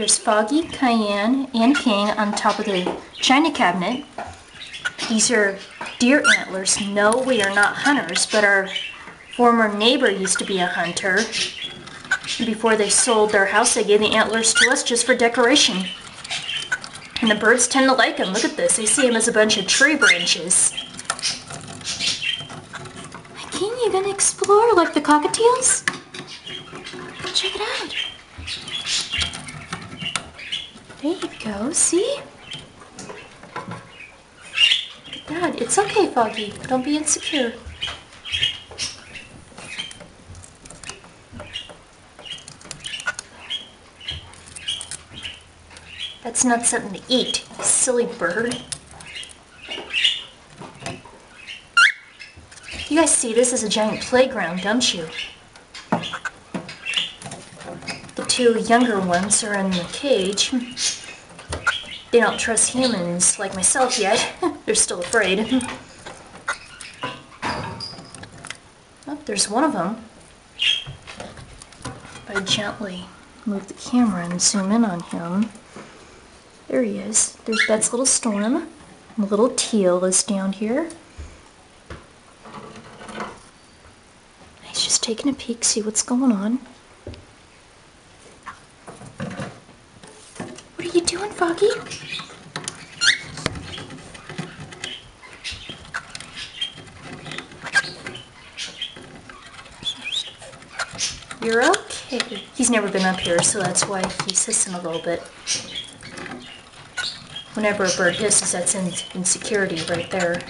Here's Foggy, Cayenne, and King on top of the china cabinet. These are deer antlers. No, we are not hunters, but our former neighbor used to be a hunter. Before they sold their house, they gave the antlers to us just for decoration. And the birds tend to like them. Look at this. They see them as a bunch of tree branches. King, you gonna explore like the cockatiels? Check it out. There you go, see? Look at that. It's okay, Foggy. Don't be insecure. That's not something to eat, silly bird. You guys see this as a giant playground, don't you? The two younger ones are in the cage. They don't trust humans like myself yet. They're still afraid. Oh, there's one of them. If I gently move the camera and zoom in on him, there he is. There's Bet's little storm. And little teal is down here. He's just taking a peek, see what's going on. Are you doing, Foggy? You're okay. He's never been up here, so that's why he's hissing a little bit. Whenever a bird hisses, that's in insecurity right there.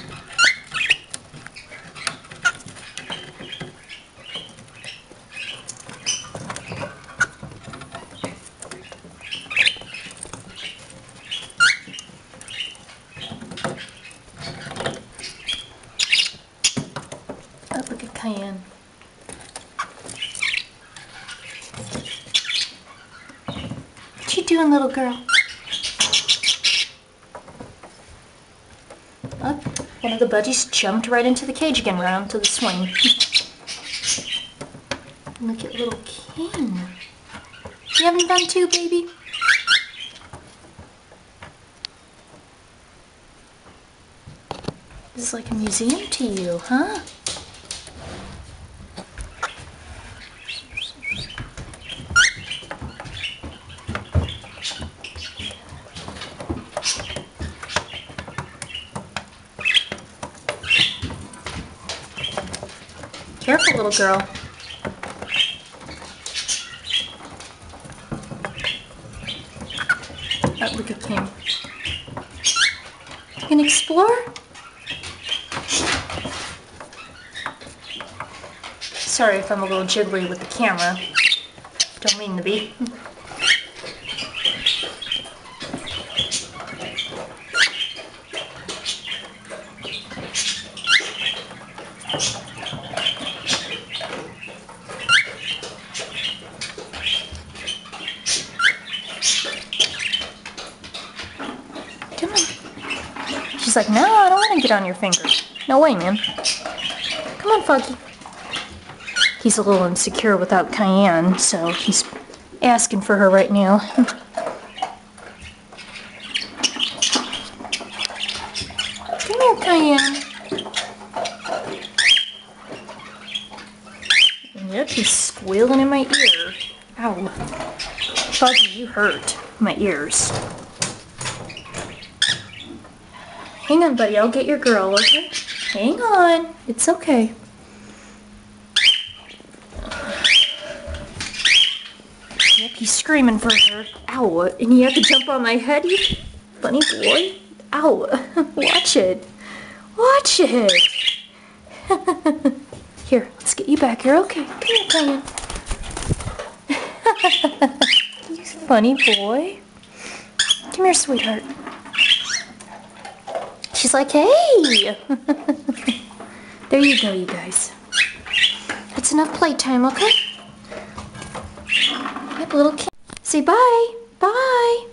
What you doing, little girl? Oh, one of the budgies jumped right into the cage again, right onto the swing. Look at little King. You having fun too, baby? This is like a museum to you, huh? Careful, little girl. Oh, look at King. You can explore? Sorry if I'm a little jiggly with the camera. Don't mean to be. She's like, no, I don't want to get on your finger. No way, man. Come on, Foggy. He's a little insecure without Cayenne, so he's asking for her right now. Come here, Cayenne. Yep, he's squealing in my ear. Ow. Foggy, you hurt my ears. Hang on, buddy. I'll get your girl, okay? Hang on. It's okay. Yep, he's screaming for her. Ow. And you have to jump on my head, you funny boy. Ow. Watch it. Watch it. here, let's get you back here. Okay, come here, Cayenne. you funny boy. Come here, sweetheart. She's like, hey! there you go, you guys. That's enough playtime, okay? Yep, little kid. Say bye. Bye.